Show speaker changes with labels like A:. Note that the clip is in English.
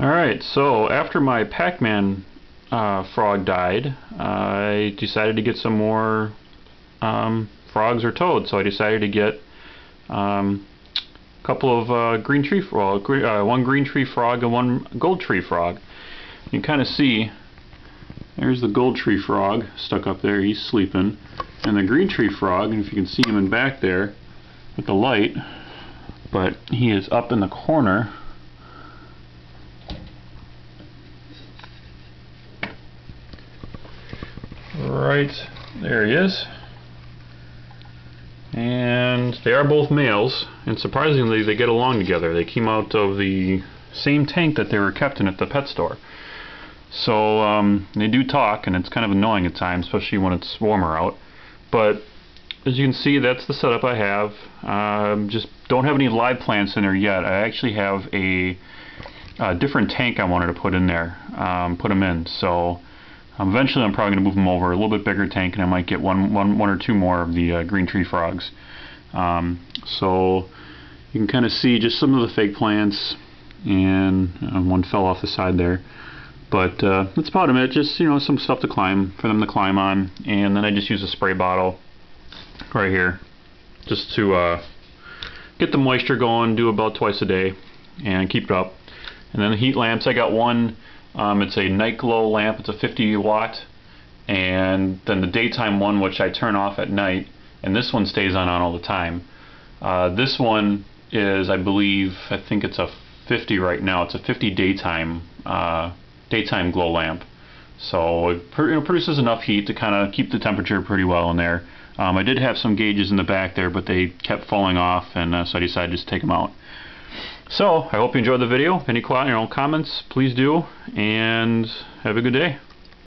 A: Alright, so after my Pac-Man uh, frog died, I decided to get some more um, frogs or toads. So I decided to get um, a couple of uh, green tree, well, uh, one green tree frog and one gold tree frog. You can kind of see, there's the gold tree frog stuck up there, he's sleeping. And the green tree frog, and if you can see him in back there with the light, but he is up in the corner right. There he is. And they are both males and surprisingly they get along together. They came out of the same tank that they were kept in at the pet store. So um, they do talk and it's kind of annoying at times especially when it's warmer out. But as you can see that's the setup I have. Um, just don't have any live plants in there yet. I actually have a, a different tank I wanted to put in there um, put them in. So um, eventually I'm probably going to move them over a little bit bigger tank and I might get one, one, one or two more of the uh, green tree frogs. Um, so you can kind of see just some of the fake plants and uh, one fell off the side there. But uh, that's about it. Just you know some stuff to climb for them to climb on, and then I just use a spray bottle right here just to uh, get the moisture going. Do about twice a day and keep it up. And then the heat lamps, I got one um, it's a night glow lamp. It's a 50 watt. And then the daytime one, which I turn off at night. And this one stays on, all the time. Uh, this one is, I believe, I think it's a 50 right now. It's a 50 daytime uh, daytime glow lamp. So it produces enough heat to kind of keep the temperature pretty well in there. Um, I did have some gauges in the back there, but they kept falling off, and uh, so I decided to take them out. So, I hope you enjoyed the video. Any comments, please do, and have a good day.